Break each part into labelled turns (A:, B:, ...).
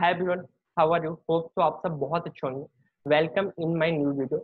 A: Hi everyone, how are you? Hope so आप सब बहुत अच्छे होंगे. Welcome in my new video.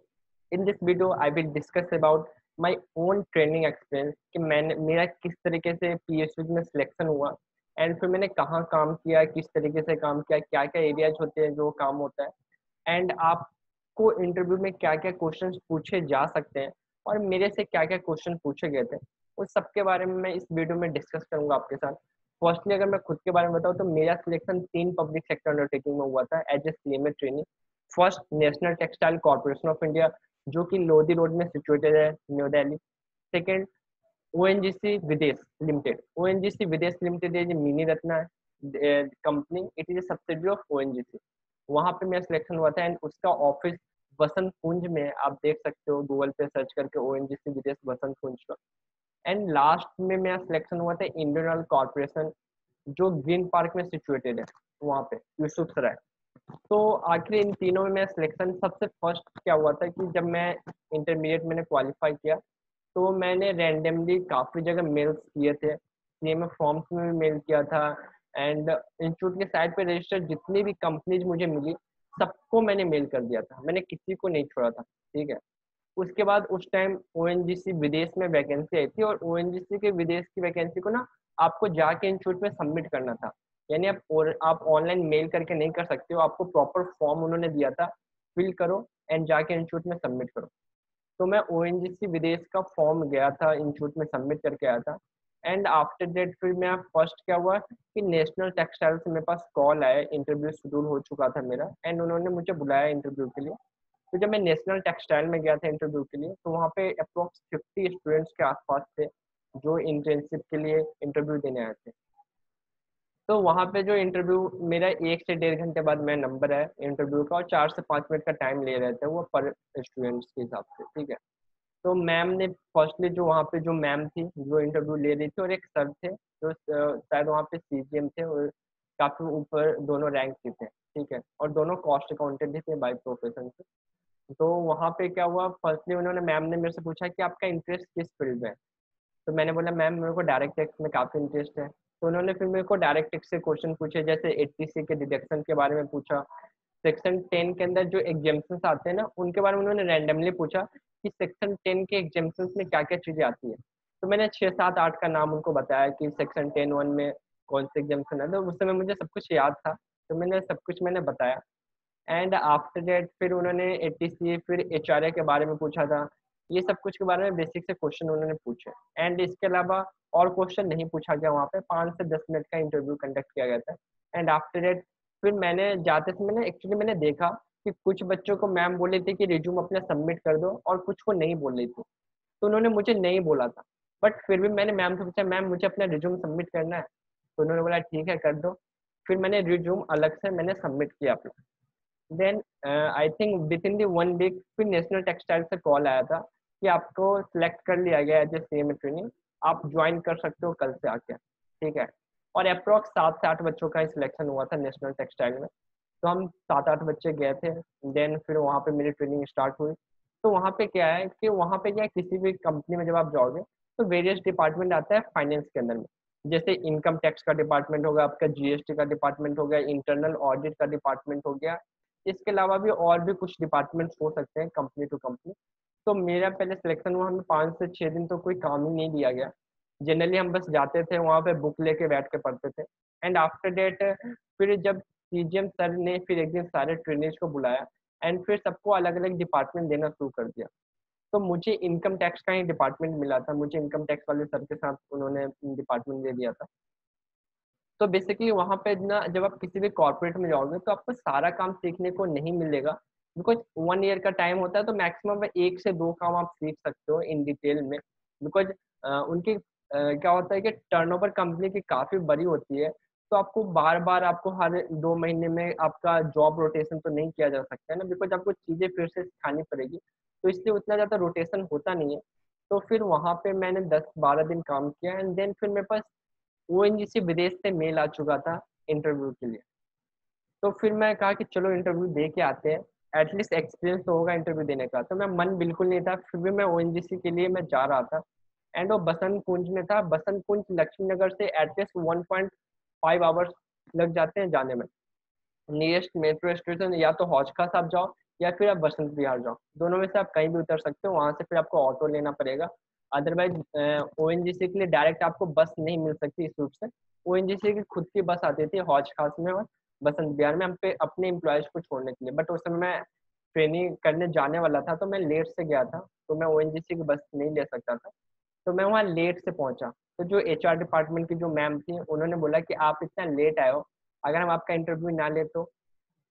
A: In this video, I will discuss about my own training experience कि मैंने मेरा किस तरीके से PhD में सिलेक्शन हुआ एंड फिर मैंने कहाँ काम किया किस तरीके से काम किया क्या क्या एरियाज़ होते हैं जो काम होता है एंड आपको इंटरव्यू में क्या क्या क्वेश्चन पूछे जा सकते हैं और मेरे से क्या क्या क्वेश्चन पूछे गए थे उस सब के बारे में मैं इस वीडियो में डिस्कस करूँगा आपके साथ फर्स्टली अगर मैं खुद के बारे में बताऊँ तो मेरा सिलेक्शन तीन पब्लिक सेक्टर अंडरटेकिंग में हुआ था as A C M training first national textile corporation of India जो कि लोधी रोड में सिचुएटेड है new Delhi second O N G C Videsh limited O N G C Videsh limited is mini Ratna company it is a subsidy of O N G C वहाँ पे मेरा selection हुआ था and उसका office बसंत कुंज में आप देख सकते हो गूगल पे सर्च करके ओ एन जी सी विदेश बसंत कुंज का। एंड लास्ट में मेरा सिलेक्शन हुआ था इंडियन ऑयल कॉर्पोरेशन जो ग्रीन पार्क में सिचुएटेड है, वहाँ पे यूसुफ सराय तो आखिर इन तीनों में मेरा सिलेक्शन सबसे फ़र्स्ट क्या हुआ था कि जब मैं इंटरमीडिएट मैंने क्वालिफाई किया तो मैंने रैंडमली काफ़ी जगह मेल्स किए थे। सी एम फॉर्म्स में भी मेल किया था एंड इंस्टीट्यूट के साइड पे रजिस्टर जितनी भी कंपनीज़ मुझे मिली, सबको मैंने मेल कर दिया था। मैंने किसी को नहीं छोड़ा था, ठीक है? उसके बाद उस टाइम ओएनजीसी विदेश में वैकेंसी आई थी और ओएनजीसी के विदेश की वैकेंसी को ना आपको जाके इंस्टीट्यूट में सबमिट करना था। यानी आप और आप ऑनलाइन मेल करके नहीं कर सकते हो, आपको प्रॉपर फॉर्म उन्होंने दिया था। फिल करो एंड जाके इंस्टीट्यूट में सबमिट करो। तो मैं ओएनजीसी विदेश का फॉर्म गया था इंस्टीट्यूट में सबमिट करके आया था। एंड आफ्टर डेट फिर मैं फ़र्स्ट क्या हुआ कि नेशनल टेक्सटाइल से मेरे पास कॉल आया इंटरव्यू शेड्यूल हो चुका था मेरा। एंड उन्होंने मुझे बुलाया इंटरव्यू के लिए। तो जब मैं नेशनल टेक्सटाइल में गया था इंटरव्यू के लिए तो वहाँ पे अप्रोक्स फिफ्टी स्टूडेंट्स के आसपास थे, जो इंटर्नशिप के लिए इंटरव्यू देने आए थे। तो वहाँ पे जो इंटरव्यू मेरा एक से डेढ़ घंटे बाद मेरा नंबर है इंटरव्यू का, और चार से पाँच मिनट का टाइम ले रहे थे वो पर स्टूडेंट्स के हिसाब से, ठीक है? तो मैम ने फर्स्टली जो वहाँ पे जो मैम थी, जो इंटरव्यू ले रही थी, और एक सर थे, जो शायद वहाँ पे सी थे, और काफ़ी ऊपर दोनों रैंक के थे, ठीक है? और दोनों कॉस्ट अकाउंटेंट थे बाई प्रोफेशन से। तो वहाँ पे क्या हुआ फर्स्टली उन्होंने मैम ने मेरे से पूछा कि आपका इंटरेस्ट किस फ़ील्ड में तो मैंने बोला मैम मेरे को डायरेक्ट टैक्स में काफ़ी इंटरेस्ट है। तो उन्होंने फिर मेरे को डायरेक्ट टैक्स से क्वेश्चन पूछे, जैसे एटीसी के डिडक्शन के बारे में पूछा। सेक्शन टेन के अंदर जो एग्जाम्पन्स आते हैं ना, उनके बारे में उन्होंने रैंडमली पूछा कि सेक्शन टेन के एग्जाम्पन्स में क्या क्या चीज़ें आती है। तो मैंने छः, सात, आठ का नाम उनको बताया कि सेक्शन टेन वन में कौन से एग्जाम्पन है। तो उस समय मुझे सब कुछ याद था तो मैंने सब कुछ मैंने बताया। एंड आफ्टर डेट फिर उन्होंने एटीसी फिर एचआरए के बारे में पूछा था। ये सब कुछ के बारे में बेसिक से क्वेश्चन उन्होंने पूछे। एंड इसके अलावा और क्वेश्चन नहीं पूछा गया वहाँ पे। पाँच से दस मिनट का इंटरव्यू कंडक्ट किया गया था। एंड आफ्टर डेट फिर मैंने जाते समय मैंने एक्चुअली मैंने देखा कि कुछ बच्चों को मैम बोले थे कि रिज्यूम अपना सबमिट कर दो और कुछ को नहीं बोल रही थी। तो उन्होंने मुझे नहीं बोला था। बट फिर भी मैंने मैम से पूछा मैम मुझे अपना रिज्यूम सबमिट करना है? तो उन्होंने बोला, ठीक है, कर दो। फिर मैंने रिज्यूम अलग से मैंने सबमिट किया अपना। Then I think within the one week फिर नेशनल टेक्सटाइल से कॉल आया था कि आपको सिलेक्ट कर लिया गया एज ए सी ट्रेनिंग आप ज्वाइन कर सकते हो कल से आके, ठीक है? और अप्रोक्स सात से आठ बच्चों का ही सिलेक्शन हुआ था नेशनल टेक्सटाइल में। तो हम सात आठ बच्चे गए थे देन फिर वहाँ पे मेरी ट्रेनिंग स्टार्ट हुई। तो वहाँ पे क्या है कि वहाँ पे क्या है, किसी भी कंपनी में जब आप जाओगे तो वेरियस डिपार्टमेंट आता है फाइनेंस के अंदर में। जैसे इनकम टैक्स का डिपार्टमेंट होगा आपका जीएसटी का डिपार्टमेंट हो गया इंटरनल ऑडिट का डिपार्टमेंट हो गया इसके अलावा भी और भी कुछ डिपार्टमेंट्स हो सकते हैं कंपनी टू कंपनी तो मेरा पहले सिलेक्शन हुआ, हमें पाँच से छः दिन तो कोई काम ही नहीं दिया गया। जनरली हम बस जाते थे, वहाँ पे बुक लेके बैठ के पढ़ते थे। एंड आफ्टर डेट फिर जब सीजीएम सर ने फिर एक दिन सारे ट्रेनर्स को बुलाया एंड फिर सबको अलग अलग डिपार्टमेंट देना शुरू कर दिया। तो मुझे इनकम टैक्स का ही डिपार्टमेंट मिला था। मुझे इनकम टैक्स वाले सर के साथ उन्होंने डिपार्टमेंट दे दिया था। तो बेसिकली वहाँ पे ना जब आप किसी भी कॉर्पोरेट में जाओगे तो आपको सारा काम सीखने को नहीं मिलेगा। बिकॉज़ वन ईयर का टाइम होता है तो मैक्सिमम एक से दो काम आप सीख सकते हो इन डिटेल में। बिकॉज़ उनकी क्या होता है कि टर्नओवर कंपनी की काफ़ी बड़ी होती है तो आपको बार बार आपको हर दो महीने में आपका जॉब रोटेशन तो नहीं किया जा सकता है ना? बिकॉज़ आपको चीज़ें फिर से सिखानी पड़ेगी। तो इसलिए उतना ज़्यादा रोटेशन होता नहीं है। तो फिर वहाँ पे मैंने दस बारह दिन काम किया एंड देन फिर मेरे पास ओएनजीसी विदेश से मेल आ चुका था इंटरव्यू के लिए। तो फिर मैं कहा कि चलो इंटरव्यू दे के आते हैं। एटलीस्ट एक्सपीरियंस तो होगा इंटरव्यू देने का। तो मैं मन बिल्कुल नहीं था। फिर भी मैं ओएनजीसी के लिए मैं जा रहा था। एंड वो बसंत कुंज में था। बसंत कुंज लक्ष्मी नगर से at least one point five hours लग जाते हैं जाने में। नियरेस्ट मेट्रो स्टेशन या तो हौज खास आप जाओ। या फिर आप बसंत विहार जाओ। दोनों में से आप कहीं भी उतर सकते हो, वहाँ से फिर आपको ऑटो लेना पड़ेगा। अदरवाइज़ ओ एन के लिए डायरेक्ट आपको बस नहीं मिल सकती इस रूट से। ओ एन की खुद की बस आती थी हौज खास में और बसंत बिहार में हम पे अपने एम्प्लॉयज़ को छोड़ने के लिए। बट उस समय मैं ट्रेनिंग करने जाने वाला था तो मैं लेट से गया था तो मैं ओएनजीसी की बस नहीं ले सकता था। तो मैं वहाँ लेट से पहुँचा। तो जो एचआर डिपार्टमेंट की जो मैम थी, उन्होंने बोला कि आप इतना लेट आए हो। अगर हम आपका इंटरव्यू ना ले तो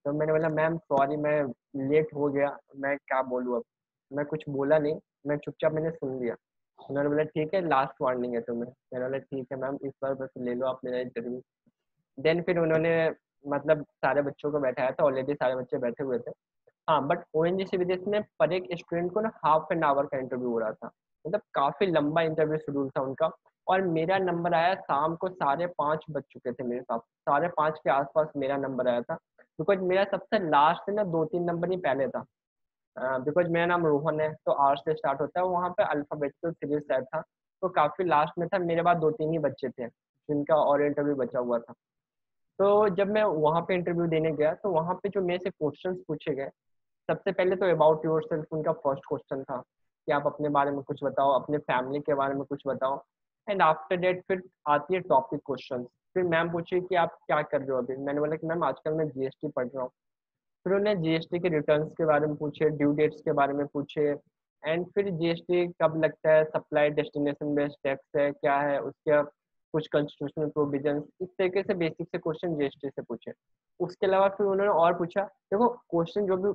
A: तो मैंने बोला, मैम सॉरी मैं लेट हो गया, मैं क्या बोलूँ अब? मैं कुछ बोला नहीं, मैं चुपचाप मैंने सुन लिया। उन्होंने बोला, ठीक है लास्ट वार्निंग है तुम्हें। मैंने बोला, ठीक है, मैम, इस बार बस ले लो, आप मेरा इंटरव्यू देन फिर उन्होंने मतलब सारे बच्चों को बैठाया था ऑलरेडी सारे बच्चे बैठे हुए थे। हाँ but O N G C विदेश में पर एक स्टूडेंट को ना हाफ़ एन आवर का इंटरव्यू हो रहा था। मतलब काफ़ी लंबा इंटरव्यू शेड्यूल था उनका। और मेरा नंबर आया, शाम को साढ़े पाँच बज चुके थे मेरे साथ साढ़े पाँच के आसपास मेरा नंबर आया था। बिकॉज़ मेरा सबसे लास्ट ना दो तीन नंबर ही पहले था। बिकॉज़ मेरा नाम रोहन है तो आर से स्टार्ट होता है, वहाँ पे अल्फ़ाबेटिकल सीरीज़ सेट था तो काफ़ी लास्ट में था, मेरे बाद दो तीन ही बच्चे थे, जिनका और इंटरव्यू बचा हुआ था। तो जब मैं वहाँ पे इंटरव्यू देने गया तो वहाँ पे जो मेरे से क्वेश्चन पूछे गए, सबसे पहले तो अबाउट योर सेल्फ उनका फ़र्स्ट क्वेश्चन था, कि आप अपने बारे में कुछ बताओ, अपने फैमिली के बारे में कुछ बताओ एंड आफ्टर डेट फिर आती है टॉपिक क्वेश्चन फिर मैम पूछी कि आप क्या कर रहे हो अभी? मैंने बोला कि मैम आजकल मैं जीएसटी पढ़ रहा हूँ। फिर उन्हें जीएसटी के रिटर्न्स के बारे में पूछे ड्यू डेट्स के बारे में पूछे एंड फिर जीएसटी कब लगता है सप्लाई डेस्टिनेशन बेस्ड टैक्स है, क्या है, उसके कुछ कॉन्स्टिट्यूशनल प्रोविज़न इस तरीके से बेसिक से क्वेश्चन जीएसटी से पूछे। उसके अलावा फिर उन्होंने और पूछा, देखो क्वेश्चन जो भी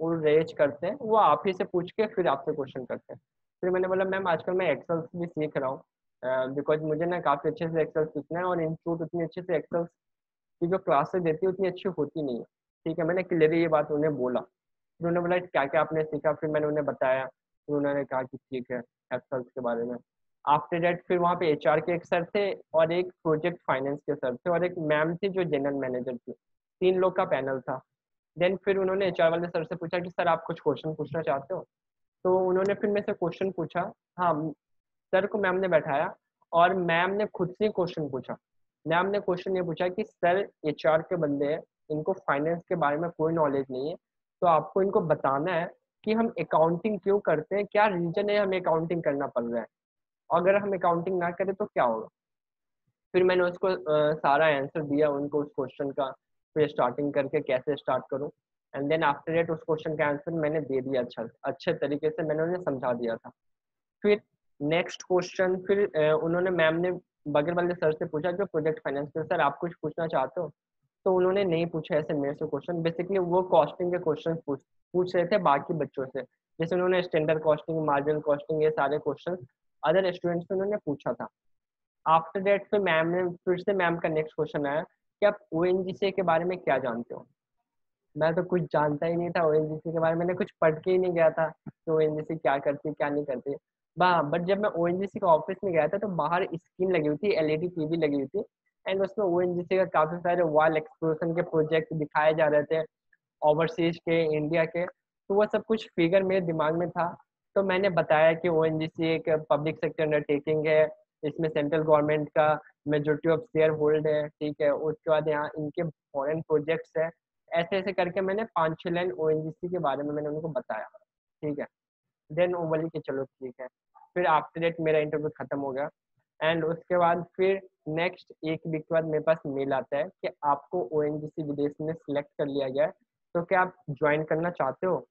A: वो रेज करते हैं, वो आप ही से पूछ के फिर आपसे क्वेश्चन करते हैं। फिर मैंने बोला, मैम, आजकल मैं एक्सेल भी सीख रहा हूँ बिकॉज़ uh, मुझे ना काफ़ी अच्छे से एक्सेल सीखना है और इंस्टीट्यूट उतनी अच्छे से एक्सेल की जो क्लासेस देती है उतनी अच्छी होती नहीं है। ठीक है मैंने क्लियरली ये बात उन्हें बोला। फिर उन्होंने बोला क्या क्या आपने सीखा? फिर मैंने उन्हें बताया। फिर उन्होंने कहा कि ठीक है एक्सेल्स के बारे में। आफ्टर डेट फिर वहाँ पे एचआर के एक सर थे और एक प्रोजेक्ट फाइनेंस के सर थे और एक मैम थी जो जनरल मैनेजर थी। तीन लोग का पैनल था। देन फिर उन्होंने एचआर वाले सर से पूछा कि सर आप कुछ क्वेश्चन पूछना चाहते हो? तो उन्होंने फिर मेरे से क्वेश्चन पूछा हाँ सर को मैम ने बैठाया और मैम ने खुद से क्वेश्चन पूछा। मैम ने क्वेश्चन ये पूछा कि सर एचआर के बंदे हैं इनको फाइनेंस के बारे में कोई नॉलेज नहीं है तो आपको इनको बताना है कि हम अकाउंटिंग क्यों करते हैं क्या रीजन है हमें अकाउंटिंग करना पड़ रहा है? अगर हम अकाउंटिंग ना करें तो क्या होगा? फिर मैंने उसको आ, सारा आंसर दिया उनको उस क्वेश्चन का फिर स्टार्टिंग करके कैसे स्टार्ट करूँ? एंड देन आफ्टर डेट उस क्वेश्चन का आंसर मैंने दे दिया अच्छा अच्छे तरीके से मैंने उन्हें समझा दिया था। फिर नेक्स्ट क्वेश्चन फिर उन्होंने मैम ने बगल वाले सर से पूछा, जो प्रोजेक्ट फाइनेंस के सर आप कुछ पूछना चाहते हो? तो उन्होंने नहीं पूछा ऐसे मेरे से क्वेश्चन बेसिकली वो कॉस्टिंग के क्वेश्चन पूछ पूछ रहे थे बाकी बच्चों से। जैसे उन्होंने स्टैंडर्ड कॉस्टिंग मार्जिनल कॉस्टिंग ये सारे क्वेश्चन अदर स्टूडेंट्स से उन्होंने पूछा था। आफ्टर डेट फिर मैम ने, फिर से मैम का नेक्स्ट क्वेश्चन आया कि आप ओ के बारे में क्या जानते हो? मैं तो कुछ जानता ही नहीं था ओएनजीसी के बारे में, मैंने कुछ पढ़ के ही नहीं गया था कि ओ क्या करती है, क्या नहीं करती बट जब मैं ओ के ऑफ़िस में गया था तो बाहर स्क्रीन लगी हुई थी एलईडी टीवी लगी हुई थी एंड उसमें ओ का काफ़ी सारे वॉल एक्सप्लोशन के प्रोजेक्ट दिखाए जा रहे थे ओवरसीज के इंडिया के तो वह सब कुछ फिगर मेरे दिमाग में था। तो मैंने बताया कि ओएनजीसी एक पब्लिक सेक्टर अंडरटेकिंग है, इसमें सेंट्रल गवर्नमेंट का मेजोरिटी ऑफ़ शेयर होल्ड है, ठीक है, उसके बाद यहाँ इनके फॉरेन प्रोजेक्ट्स है। ऐसे ऐसे करके मैंने पाँच छः लाइन ओ के बारे में मैंने उनको बताया, ठीक है। देन वो बोली कि चलो ठीक है। फिर आफ्टर डेट मेरा इंटरव्यू ख़त्म हो गया। एंड उसके बाद फिर नेक्स्ट एक वीक के बाद मेरे पास मेल आता है कि आपको ओ विदेश में सिलेक्ट कर लिया गया है। तो क्या आप ज्वाइन करना चाहते हो?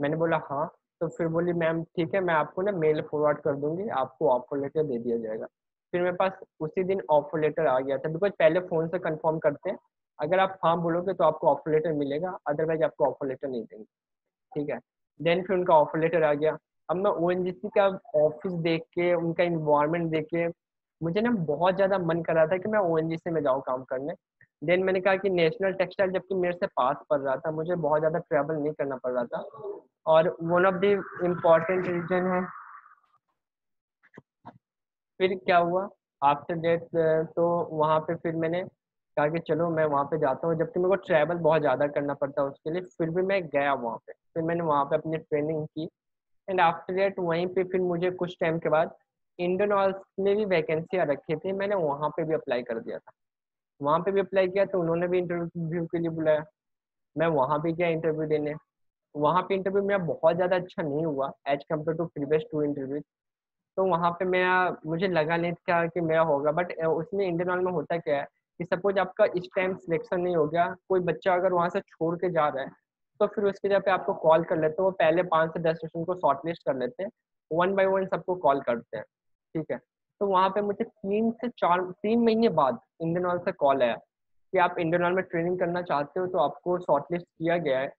A: मैंने बोला हाँ। तो फिर बोली, मैम, ठीक है, मैं आपको ना मेल फॉरवर्ड कर दूँगी। आपको ऑफ़र लेटर दे दिया जाएगा। फिर मेरे पास उसी दिन ऑफ़र लेटर आ गया था। बिकॉज़ पहले फ़ोन से कंफर्म करते हैं। अगर आप हाँ बोलोगे तो आपको ऑफ़र लेटर मिलेगा। अदरवाइज़ आपको ऑफ़र लेटर नहीं देंगे। ठीक है? देन फिर उनका ऑफ़र लेटर आ गया। अब मैं ओ का ऑफ़िस देख के, उनका इन्वायरमेंट देख के, मुझे ना बहुत ज़्यादा मन कर रहा था कि मैं ओएनजीसी में जाऊँ काम करने। देन मैंने कहा कि नेशनल टेक्सटाइल जबकि मेरे से पास पड़ रहा था, मुझे बहुत ज़्यादा ट्रैवल नहीं करना पड़ रहा था। और one of the important reason है, फिर क्या हुआ? आफ्टर डेट तो वहाँ पे फिर मैंने कहा कि चलो, मैं वहाँ पे जाता हूँ, जबकि मेरे को ट्रैवल बहुत ज़्यादा करना पड़ता है उसके लिए। फिर भी मैं गया वहाँ पे। फिर मैंने वहाँ पे अपनी ट्रेनिंग की। एंड आफ्टर डेट वहीं पे फिर मुझे कुछ टाइम के बाद इंडियन ऑयल में भी वैकेंसी रखी थी। मैंने वहाँ पे भी अप्लाई कर दिया था। वहाँ पे भी अप्लाई किया तो उन्होंने भी इंटरव्यू के लिए बुलाया। मैं वहाँ भी गया इंटरव्यू देने। वहाँ पे इंटरव्यू मेरा बहुत ज़्यादा अच्छा नहीं हुआ as compare to previous two interview तो वहाँ पे मेरा, मुझे लगा नहीं था कि मेरा होगा। बट उसमें इंडियन ऑयल में होता क्या है कि सपोज़ आपका इस टाइम सिलेक्शन नहीं हो गया, कोई बच्चा अगर वहाँ से छोड़ के जा रहा है तो फिर उसके पे आपको कॉल कर लेते हैं। वो पहले पाँच से दस स्टेशन को शॉर्ट लिस्ट कर लेते हैं। वन बाई वन सबको कॉल करते हैं। ठीक है? तो वहाँ पे मुझे तीन से चार, तीन महीने बाद इंडियन ऑयल से कॉल आया कि आप इंडियन ऑयल में ट्रेनिंग करना चाहते हो तो आपको शॉर्ट लिस्ट किया गया है।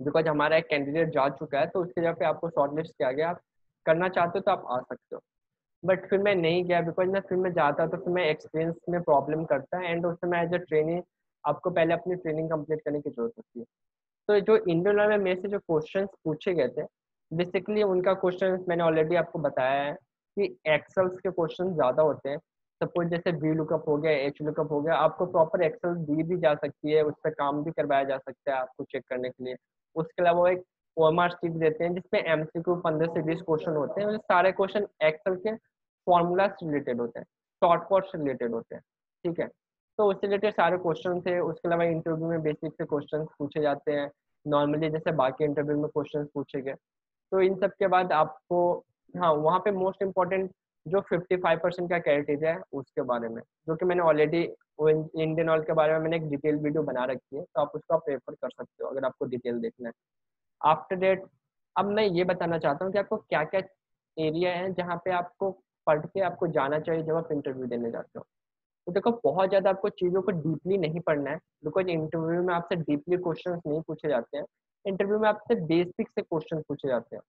A: बिकॉज़ हमारा एक कैंडिडेट जा चुका है तो उसके जगह पे आपको शॉर्ट लिस्ट किया गया। आप करना चाहते हो तो आप आ सकते हो। बट फिर मैं नहीं गया बिकॉज़ मैं फिर मैं जाता तो फिर मैं एक्सपीरियंस में प्रॉब्लम करता। है एंड उसमें एज अ ट्रेनिंग आपको पहले अपनी ट्रेनिंग कंप्लीट करने की ज़रूरत होती है। तो जो इंडियन में मेरे से जो क्वेश्चन पूछे गए थे बेसिकली उनका क्वेश्चन मैंने ऑलरेडी आपको बताया है कि एक्सल्स के क्वेश्चन ज़्यादा होते हैं। सपोज़ जैसे बी लुकअप हो गया एच लुकअप हो गया, आपको प्रॉपर एक्सेल दी भी जा सकती है, उस पर काम भी करवाया जा सकता है आपको चेक करने के लिए। उसके अलावा एक आर शीट देते हैं जिसमें एम सी क्यू पंद्रह से बीस क्वेश्चन होते हैं सारे क्वेश्चन एक्सेल के फॉर्मूला से रिलेटेड होते हैं शॉर्ट कॉट से रिलेटेड होते हैं, ठीक है? तो उससे रिलेटेड सारे क्वेश्चन थे, उसके अलावा इंटरव्यू में बेसिक से क्वेश्चन पूछे जाते हैं। नॉर्मली जैसे बाकी इंटरव्यू में क्वेश्चन पूछे गए। तो इन सब के बाद आपको हाँ वहाँ पे मोस्ट इम्पोर्टेंट जो 55 परसेंट का क्राइटेरिया है, उसके बारे में, जो कि मैंने ऑलरेडी इंडियन ऑयल के बारे में मैंने एक डिटेल वीडियो बना रखी है तो आप उसका प्रेफर कर सकते हो, अगर आपको डिटेल देखना है। आफ्टर डेट अब मैं ये बताना चाहता हूँ कि आपको क्या क्या एरिया है जहाँ पे आपको पढ़ के आपको जाना चाहिए जब आप इंटरव्यू देने जाते हो। तो देखो, बहुत ज़्यादा आपको चीज़ों को डीपली नहीं पढ़ना है। बिकॉज़ इंटरव्यू में आपसे डीपली क्वेश्चन नहीं पूछे जाते हैं इंटरव्यू में आपसे बेसिक से क्वेश्चन पूछे जाते हैं।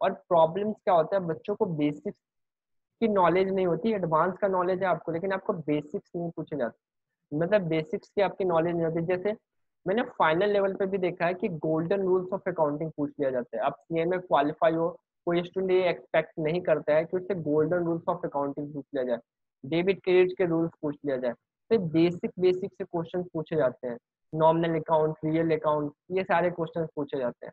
A: और प्रॉब्लम्स क्या होता है? बच्चों को बेसिक्स की नॉलेज नहीं होती एडवांस का नॉलेज है आपको, लेकिन आपको बेसिक्स नहीं पूछे जाते। मतलब बेसिक्स की आपकी नॉलेज नहीं होती। जैसे मैंने फाइनल लेवल पे भी देखा है कि गोल्डन रूल्स ऑफ़ अकाउंटिंग पूछ लिया जाता है। आप सी में क्वालिफाई हो, कोई स्टूडेंट ये एक्सपेक्ट नहीं करता है कि उससे गोल्डन रूल्स ऑफ़ अकाउंटिंग पूछ लिया जाए। डेबिट क्रेडिट के रूल्स पूछ लिया जाए तो बेसिक बेसिक से क्वेश्चन पूछे जाते हैं। नॉमिनल अकाउंट रियल अकाउंट ये सारे क्वेश्चन पूछे जाते हैं।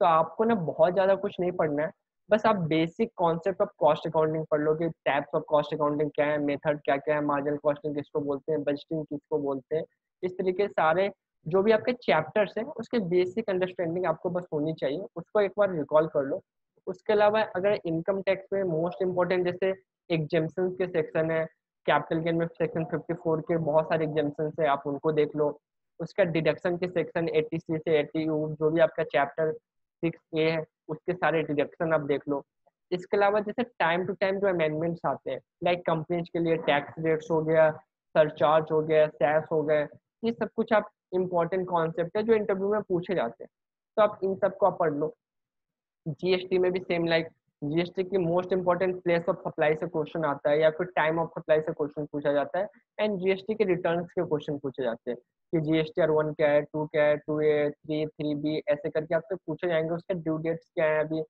A: तो आपको ना बहुत ज़्यादा कुछ नहीं पढ़ना है। बस आप basic concept of cost accounting पढ़ लो कि टाइप्स ऑफ़ कॉस्ट अकाउंटिंग क्या है मेथड क्या क्या है मार्जिनल कॉस्टिंग किसको बोलते हैं बजटिंग किसको बोलते हैं। इस तरीके सारे जो भी आपके चैप्टर्स हैं, उसके बेसिक अंडरस्टैंडिंग आपको बस होनी चाहिए। उसको एक बार रिकॉल कर लो। उसके अलावा अगर इनकम टैक्स में मोस्ट इंपॉर्टेंट जैसे एग्जेम्पन के सेक्शन है कैपिटल गेन में सेक्शन 54 के बहुत सारे एग्जेम्पन है, आप उनको देख लो। उसका डिडक्शन के सेक्शन 80 से 80 जो भी आपका चैप्टर सिक्स ए है, उसके सारे डिडक्शन आप देख लो। इसके अलावा जैसे टाइम टू टाइम जो अमेंडमेंट्स आते हैं लाइक कंपनीज़ के लिए टैक्स रेट्स हो गया सरचार्ज हो गया सैस हो गए, ये सब कुछ आप इम्पोर्टेंट कॉन्सेप्ट है जो इंटरव्यू में पूछे जाते हैं। तो आप इन सबको आप पढ़ लो। जीएसटी में भी सेम लाइक जीएसटी की most important place of supply से क्वेश्चन आता है या फिर टाइम ऑफ़ सप्लाई से क्वेश्चन पूछा जाता है। एंड जीएसटी के रिटर्न के क्वेश्चन पूछे जाते हैं। कि जीएसटी आर वन क्या है टू क्या है two A three three B ऐसे करके आपसे पूछे जाएँगे। उसके ड्यू डेट्स क्या है अभी?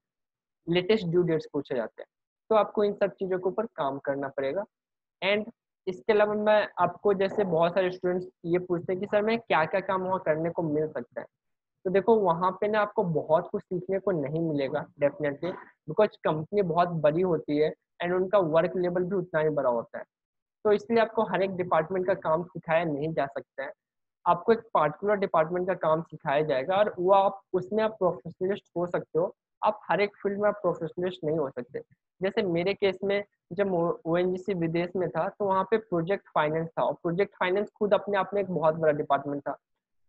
A: लेटेस्ट ड्यू डेट्स पूछे जाते हैं। तो आपको इन सब चीज़ों के ऊपर काम करना पड़ेगा। एंड इसके अलावा मैं आपको जैसे बहुत सारे स्टूडेंट्स ये पूछते हैं कि, सर, मैं क्या क्या काम वहाँ करने को मिल सकता है? तो देखो, वहाँ पे ना आपको बहुत कुछ सीखने को नहीं मिलेगा डेफिनेटली बिकॉज़ कंपनी बहुत बड़ी होती है एंड उनका वर्क लेवल भी उतना ही बड़ा होता है। तो इसलिए आपको हर एक डिपार्टमेंट का काम सिखाया नहीं जा सकता है। आपको एक पार्टिकुलर डिपार्टमेंट का काम सिखाया जाएगा और वो आप, उसमें आप प्रोफेशनलिस्ट हो सकते हो। आप हर एक फ़ील्ड में आप प्रोफेशनलिस्ट नहीं हो सकते। जैसे मेरे केस में जब ओएनजीसी विदेश में था तो वहाँ पे प्रोजेक्ट फाइनेंस था और प्रोजेक्ट फाइनेंस खुद अपने आप में एक बहुत बड़ा डिपार्टमेंट था।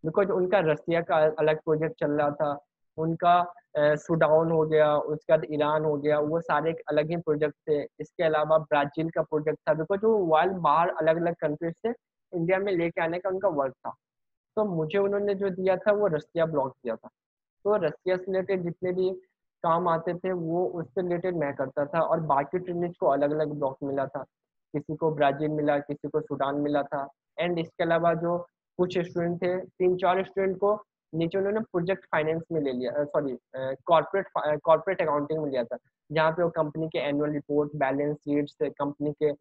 A: बिकॉज़ उनका रसिया का अलग प्रोजेक्ट चल रहा था, उनका सुडाउन हो गया, उसके बाद ईरान हो गया, वो सारे अलग ही प्रोजेक्ट थे। इसके अलावा ब्राज़ील का प्रोजेक्ट था, बिकॉज़ वो वर्ल्ड बाहर अलग अलग कंट्रीज़ से इंडिया में लेके आने का उनका वर्क था। तो मुझे उन्होंने जो दिया था, वो रसिया ब्लॉक दिया था। तो रसिया से रिलेटेड जितने भी काम आते थे, वो उससे रिलेटेड मैं करता था और बाकी ट्रेनिज को अलग अलग ब्लॉक मिला था। किसी को ब्राज़ील मिला, किसी को सूडान मिला था। एंड इसके अलावा जो कुछ स्टूडेंट थे, तीन चार स्टूडेंट को नीचे उन्होंने प्रोजेक्ट फाइनेंस में ले लिया सॉरी कॉर्पोरेट कॉर्पोरेट अकाउंटिंग में लिया था। जहाँ पे वो कंपनी के annual report balance sheets company के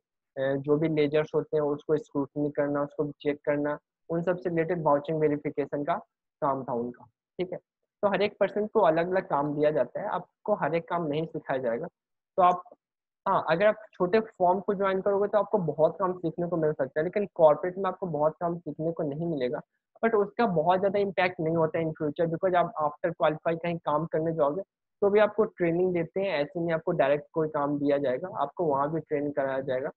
A: जो भी लेजर्स होते हैं, उसको स्क्रूटनी करना, उसको चेक करना, उन सबसे रिलेटेड वाउचिंग वेरिफिकेशन का काम था उनका, ठीक है? तो हर एक पर्सन को अलग अलग काम दिया जाता है, आपको हर एक काम नहीं सिखाया जाएगा। तो आप हाँ अगर आप छोटे फॉर्म को ज्वाइन करोगे तो आपको बहुत काम सीखने को मिल सकता है, लेकिन कॉर्पोरेट में आपको बहुत काम सीखने को नहीं मिलेगा। बट उसका बहुत ज़्यादा इम्पैक्ट नहीं होता है इन फ्यूचर बिकॉज़ आप आफ्टर क्वालिफाई कहीं काम करने जाओगे तो भी आपको ट्रेनिंग देते हैं, ऐसे नहीं आपको डायरेक्ट कोई काम दिया जाएगा, आपको वहाँ भी ट्रेन कराया जाएगा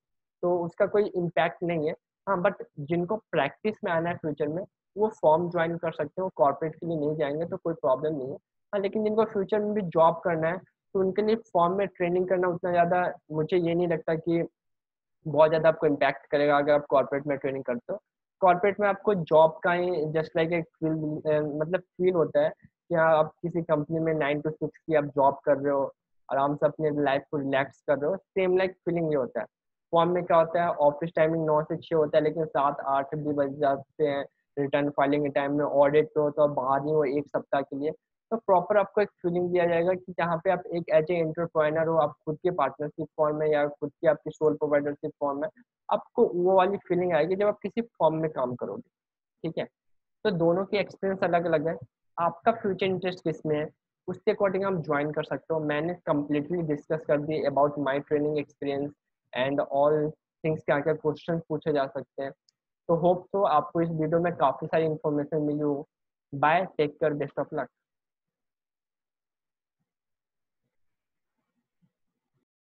A: तो उसका कोई इम्पैक्ट नहीं है। हाँ बट जिनको प्रैक्टिस में आना है फ्यूचर में, वो फॉर्म ज्वाइन कर सकते हैं, वो कॉर्पोरेट के लिए नहीं जाएँगे तो कोई प्रॉब्लम नहीं है। हाँ लेकिन जिनको फ्यूचर में भी जॉब करना है तो उनके लिए फॉर्म में ट्रेनिंग करना उतना ज़्यादा मुझे ये नहीं लगता कि बहुत ज़्यादा आपको इम्पैक्ट करेगा अगर आप कॉर्पोरेट में ट्रेनिंग करते हो। कॉर्पोरेट में आपको जॉब का ही जस्ट लाइक एक फील मतलब फील होता है कि हाँ आप किसी कंपनी में नाइन टू सिक्स की आप जॉब कर रहे हो, आराम से अपने लाइफ को रिलैक्स कर रहे हो सेम लाइक फीलिंग ये होता है। फॉर्म में क्या होता है ऑफ़िस टाइमिंग नौ से छः होता है, लेकिन सात आठ भी बज जाते हैं रिटर्न फाइलिंग के टाइम में ऑडिट पे हो तो बाहर ही हो एक सप्ताह के लिए। तो प्रॉपर आपको एक फीलिंग दिया जाएगा कि जहाँ पे आप एक एज ए एंटरप्रेनर हो, आप खुद के पार्टनरशिप फॉर्म में या खुद की आपकी सोल प्रोवाइडरशिप फॉर्म में, आपको वो वाली फीलिंग आएगी जब आप किसी फॉर्म में काम करोगे। ठीक है? तो दोनों के एक्सपीरियंस अलग अलग है। आपका फ्यूचर इंटरेस्ट किसमें है? उसके अकॉर्डिंग आप ज्वाइन कर सकते हो। मैंने कम्प्लीटली डिस्कस कर दी about my training experience and all things क्या क्या क्वेश्चन पूछे जा सकते हैं। तो होप तो आपको इस वीडियो में काफ़ी सारी इन्फॉर्मेशन मिली हो। Bye take care best of luck